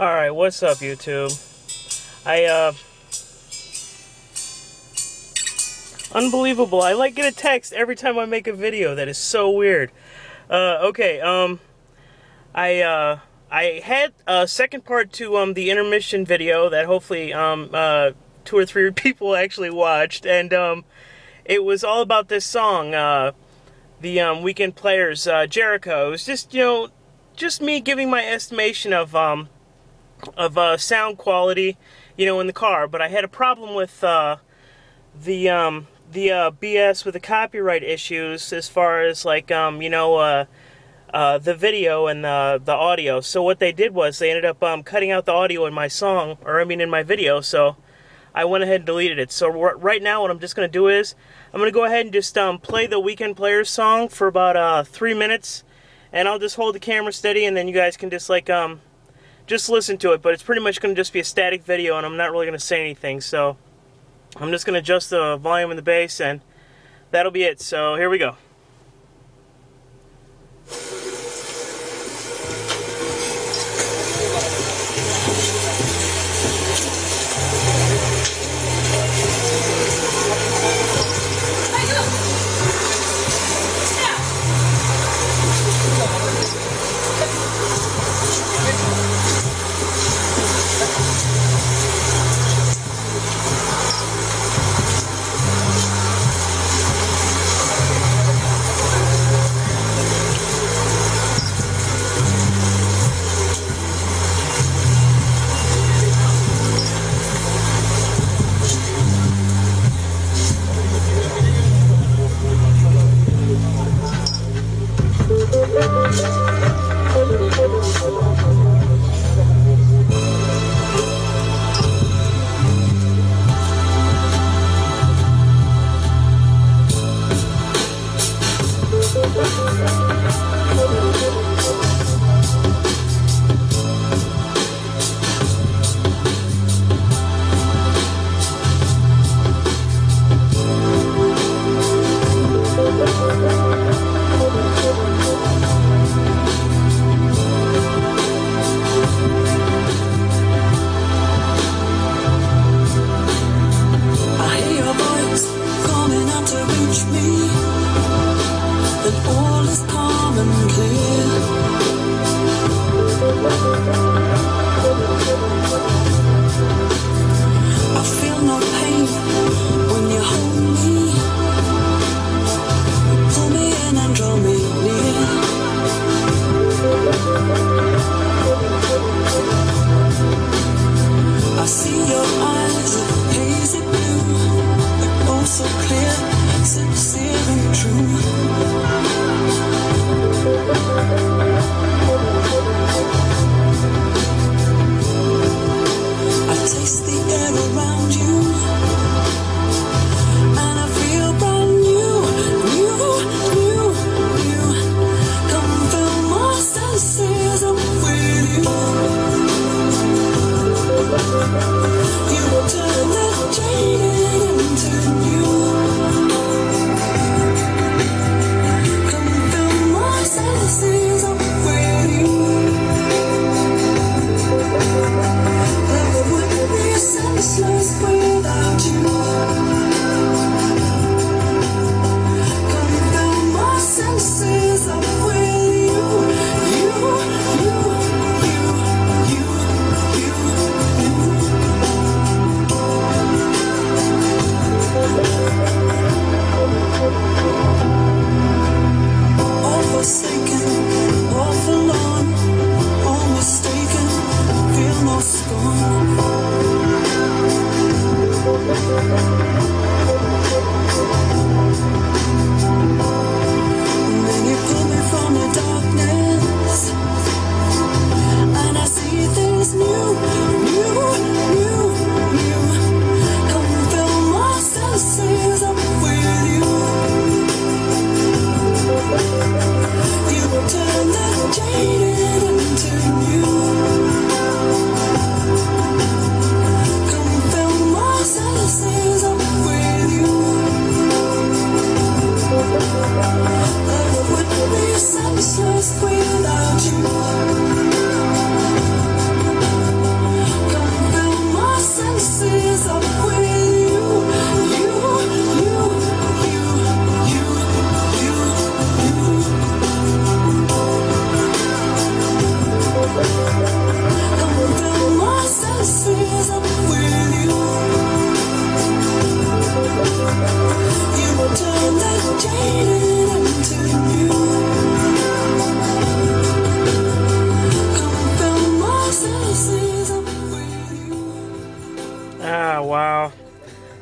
Alright, what's up, YouTube? I, uh... Unbelievable. I, like, get a text every time I make a video. That is so weird. Uh, okay, um... I, uh... I had a second part to, um, the intermission video that hopefully, um, uh, two or three people actually watched, and, um, it was all about this song, uh, the, um, Weekend Players, uh, Jericho. It was just, you know, just me giving my estimation of, um, of uh, sound quality, you know, in the car. But I had a problem with uh, the um, the uh, BS with the copyright issues as far as like um, you know uh, uh, the video and the the audio. So what they did was they ended up um, cutting out the audio in my song, or I mean in my video. So I went ahead and deleted it. So right now, what I'm just gonna do is I'm gonna go ahead and just um, play the Weekend Players song for about uh, three minutes, and I'll just hold the camera steady, and then you guys can just like um, just listen to it, but it's pretty much going to just be a static video and I'm not really going to say anything, so I'm just going to adjust the volume and the bass and that'll be it. So here we go.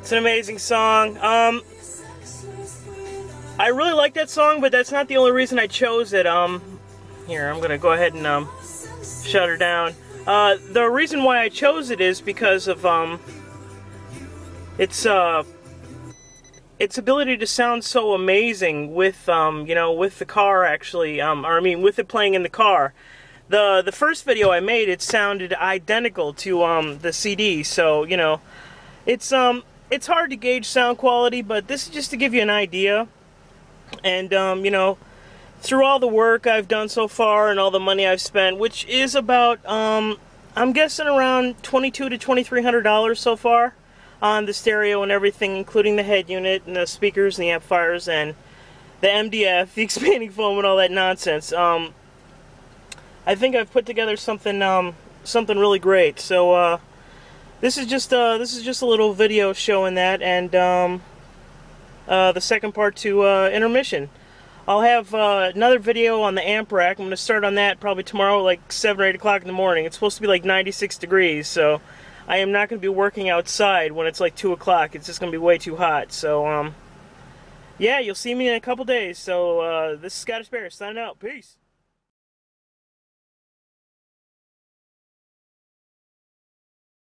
It's an amazing song. Um, I really like that song, but that's not the only reason I chose it. Um, here, I'm gonna go ahead and um, shut her down. Uh, the reason why I chose it is because of um, its uh, its ability to sound so amazing with um, you know with the car actually, um, or I mean with it playing in the car. The the first video I made, it sounded identical to um, the CD, so you know, it's um it's hard to gauge sound quality, but this is just to give you an idea. And, um, you know, through all the work I've done so far and all the money I've spent, which is about, um, I'm guessing around twenty-two to twenty-three hundred dollars so far on the stereo and everything, including the head unit and the speakers and the amplifiers and the MDF, the expanding foam, and all that nonsense. Um, I think I've put together something, um, something really great. So uh, this is just, uh, this is just a little video showing that, and um, uh, the second part to uh, intermission. I'll have uh, another video on the amp rack. I'm going to start on that probably tomorrow like 7 or 8 o'clock in the morning. It's supposed to be like 96 degrees, so I am not going to be working outside when it's like 2 o'clock. It's just going to be way too hot. So, um, yeah, you'll see me in a couple days. So, uh, this is Scottish Bear signing out. Peace.